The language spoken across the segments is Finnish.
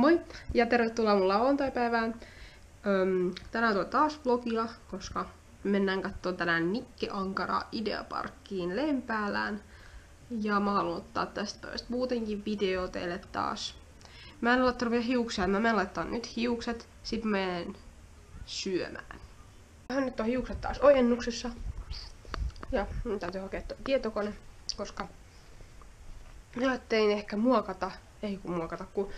Moi ja tervetuloa mun lauantaipäivään. Öm, tänään tulee taas vlogia, koska mennään katsomaan tänään Nikke Ankara Ideaparkkiin Lempäälään. Ja mä haluan ottaa tästä päivästä muutenkin video teille taas. Mä en laittanut vielä hiuksia, mä menen laittaa nyt hiukset, sit menen syömään. Mä nyt on hiukset taas ojennuksessa. Ja mun täytyy hakea tietokone, koska mä ajattelin ehkä muokata, ei kun muokata, kun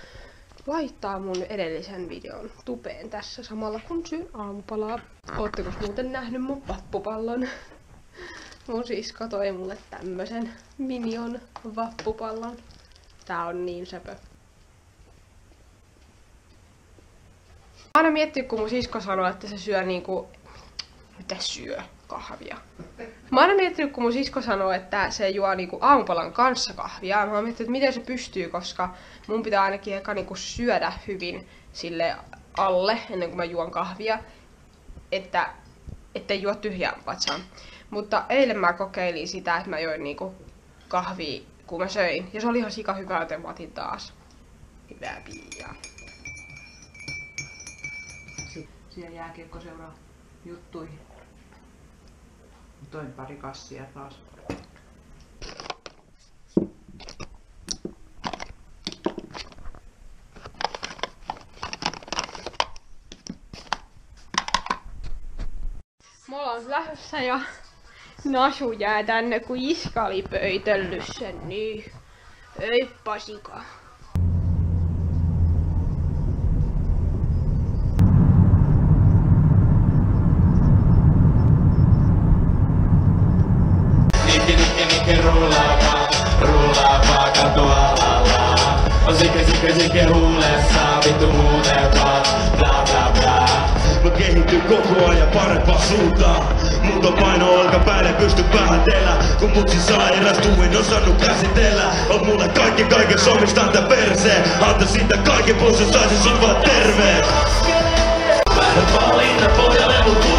laittaa mun edellisen videon tupeen tässä samalla kun syyn aamupalaa. Ootteko muuten nähnyt mun vappupallon? Mun sisko toi mulle tämmösen Minion vappupallon. Tää on niin söpö. Aina miettinyt, kun mun sisko sanoo, että se syö niinku... Mitä syö? Kahvia. Mä oon miettinyt, kun mun sisko sanoo, että se juo niinku aamupalan kanssa kahvia. Mä oon miettinyt, että miten se pystyy, koska mun pitää ainakin eka niinku syödä hyvin sille alle, ennen kuin mä juon kahvia. Että ettei juo tyhjään patsaan. Mutta eilen mä kokeilin sitä, että mä join niinku kahvia, kun mä söin. Ja se oli ihan sika hyvä, joten mä otin taas. Hyvää piiaa. Siihen jääkiekko seuraa juttuihin. Toin pari kassia taas. Me ollaan lähdössä ja Nasu jää tänne, kun Iska oli pöitellyt sen niin. Ei pasika. Sike, sike, sike huulessa, vittu muuten vaan, bla bla bla. Mä kehityn koko ajan parempaa suuntaan on paino olkapäälle pysty vähätellä Kun mutsi sairastuu en osannut käsitellä. On mulle kaikki kaiken somistan tää perseen Anta siitä kaiken pois jos saisin sut vaan terveen Vähän valinta pohjalle mut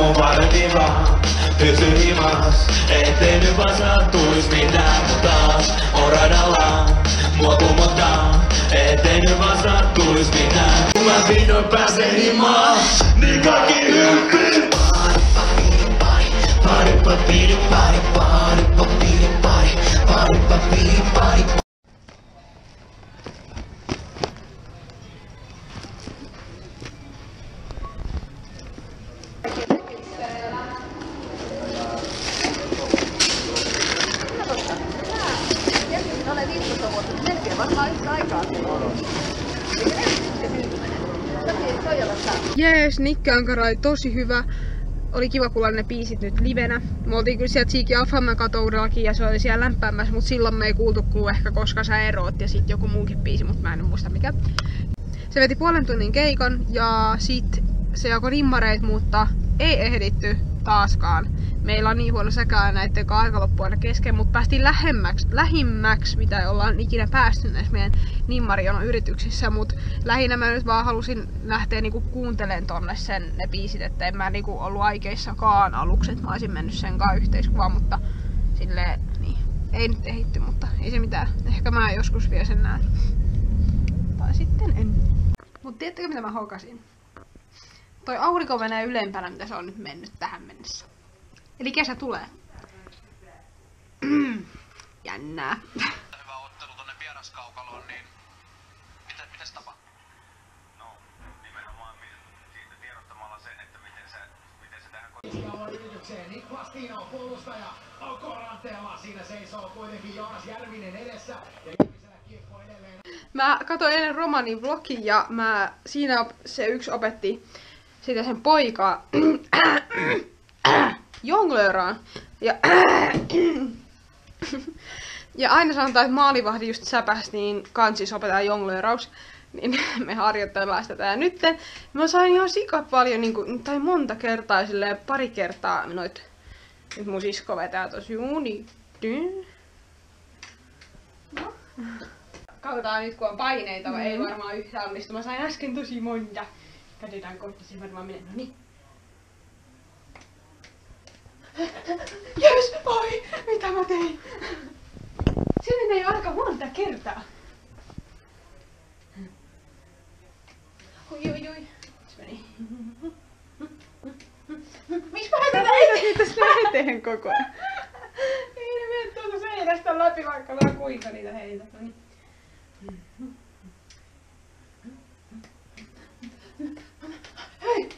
Mun parempi vaan pysy himas? Ettei nyt vaan sattuis mitään, mut taas on radalla. Mua kumotaan, ettei nyt vaan sattuis mitään. Kun mä vihdoin pääsen himaan, Niin kaikki hyppii Olen Jees, Nikke Ankara oli tosi hyvä. Oli kiva kuulla ne biisit nyt livenä. Me oltiin kyllä sieltä Siiki Alfaman katoudellakin ja se oli siellä lämpäämässä, mutta silloin me ei kuultu kuin ehkä koska sä eroot ja sitten joku muukin biisi, mutta mä en muista mikä. Se veti puolen tunnin keikan ja sit se jakoi nimmareit, mutta ei ehditty taaskaan. Meillä on niin huono säkää näiden aika loppu aina kesken, mutta päästiin lähemmäksi, lähimmäksi, mitä ollaan ikinä päästy näissä meidän nimmarionon yrityksissä, mutta lähinnä mä nyt vaan halusin lähteä niinku kuuntelemaan tonne sen ne biisit, että en mä niinku ollut aikeissakaan aluksi, että mä olisin mennyt sen kanssa yhteiskuvaan, mutta silleen, niin, ei nyt ehitty, mutta ei se mitään. Ehkä mä joskus vielä sen näen. Tai sitten en. Mut tiedättekö mitä mä hokasin? Toi aurinko menee ylempänä, mitä se on nyt mennyt tähän mennessä. Eli kesä tulee. Jännää. hyvä ottelu tonne vieraskaukaloon, niin mitä, mitäs tapahtuu? No, nimenomaan siitä tiedottamalla sen, että miten se, miten se tähän ko- yritykseen. Nick Pastino puolustaja on koranteella. Siinä seisoo kuitenkin Joonas Järvinen edessä. Ja Järvisellä kiekko edelleen. Mä katsoin eilen romanin vlogin ja mä, siinä se yksi opetti sitä sen poikaa jonglööraan. Ja, ja aina sanotaan, että maalivahdi just säpäs, niin kansis opetetaan jonglööraus. Niin me harjoitellaan sitä tää nytten. Mä sain ihan sika paljon, niin kuin, tai monta kertaa, silleen pari kertaa noit, nyt mun sisko vetää tos juuni. No. Katsotaan nyt kun on paineita, mm. ei varmaan yhtään onnistu. Mä sain äsken tosi monta. Katsotaan kohta, se varmaan menee. No niin. Jes, voi! Mitä mä tein? Se menee aika monta kertaa. Oi, oi, oi. Se meni. Miksi mä heitän eteen? Tässä eteen koko ajan. Ei ne mene tuolta seinästä läpi, vaikka mä kuinka niitä heitän. No niin. Hei!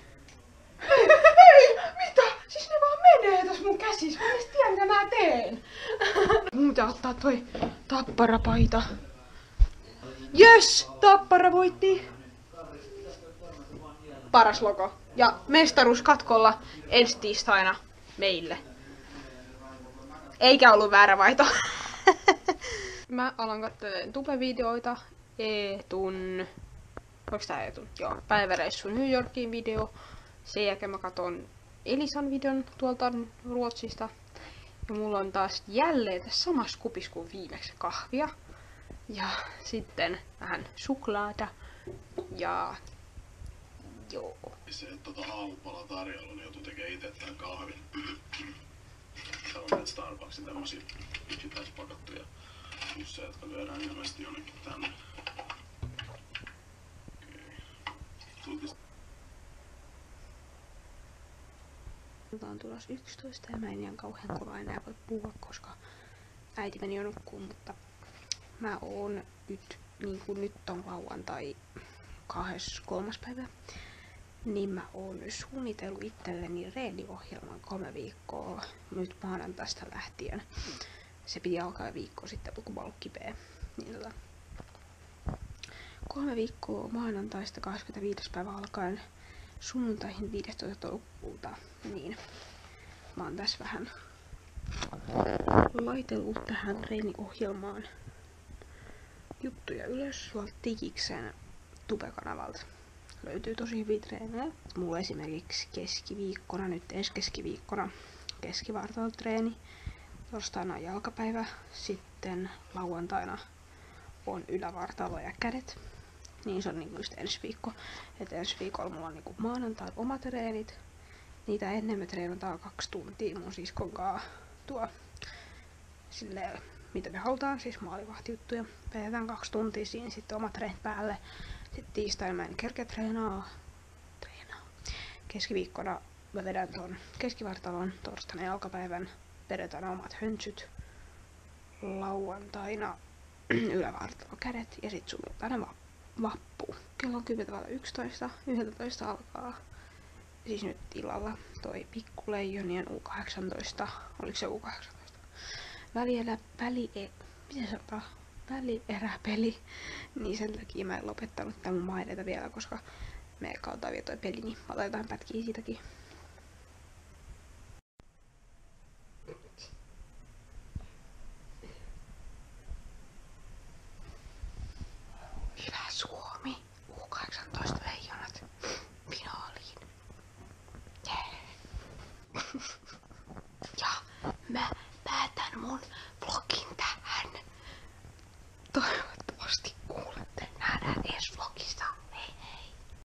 Hei! Hei! Mitä? Siis ne vaan menee käsis. Mä edes tiedä mitä mä teen. Pitää ottaa toi tapparapaita. Yes! Tappara voitti! Paras logo. Ja mestaruus katkolla ensi tiistaina meille. Eikä ollut väärä vaihto. Mä alan katselemaan tubevideoita. Eetun... Onks tää Eetun? Joo. Päiväreissu New Yorkiin video. Sen jälkeen mä katon Elisan videon tuolta Ruotsista. Ja mulla on taas jälleen tässä samassa kupissa kuin viimeksi kahvia. Ja sitten vähän suklaata. Ja... Joo. Se, että tota aamupala tarjolla, niin joutuu tekemään itse tämän kahvin. Täällä on näitä Starbucksin tämmösiä yksittäispakattuja pusseja, jotka lyödään ilmeisesti jonnekin tänne. Okei. Ilta on tulos 11 ja mä en ihan kauhean kova enää voi puhua, koska äiti meni jo nukkuun, mutta mä oon nyt, niin kuin nyt on lauantai 23. päivä, niin mä oon suunnitellut itselleni reeniohjelman kolme viikkoa nyt maanantaista lähtien. Se piti alkaa viikko sitten, kun mä oon kipeä. Niin tota, kolme viikkoa maanantaista 25. päivä alkaen sunnuntaihin 15. toukokuuta, niin mä oon tässä vähän laitellut tähän treeniohjelmaan juttuja ylös tuolta Tikiksen tubekanavalta. Löytyy tosi hyviä treenejä. Mulla esimerkiksi keskiviikkona, nyt ensi keskiviikkona keskivartalotreeni. Torstaina on jalkapäivä, sitten lauantaina on ylävartalo ja kädet niin se on niinku just ensi viikko. Et ensi viikolla mulla on niinku maanantai omat treenit. Niitä ennen me treenataan kaksi tuntia mun siskon kanssa tuo silleen, mitä me halutaan, siis maalivahtijuttuja. Vedetään kaksi tuntia siinä, sitten omat treenit päälle. Sitten tiistaina mä en kerkeä treenaa. treenaa. Keskiviikkona mä vedän tuon keskivartalon, torstaina jalkapäivän, vedetään omat höntsyt. Lauantaina ylävartalo kädet ja sitten sunnuntaina vappu vappu. Kello on 10.11. 11 alkaa siis nyt illalla toi pikkuleijonien U18. Oliko se U18? Välielä, väli, e, miten sanotaan? Välieräpeli. Niin sen takia mä en lopettanut tämän mun vielä, koska me kautta vielä toi peli, niin mä otan jotain pätkiä siitäkin.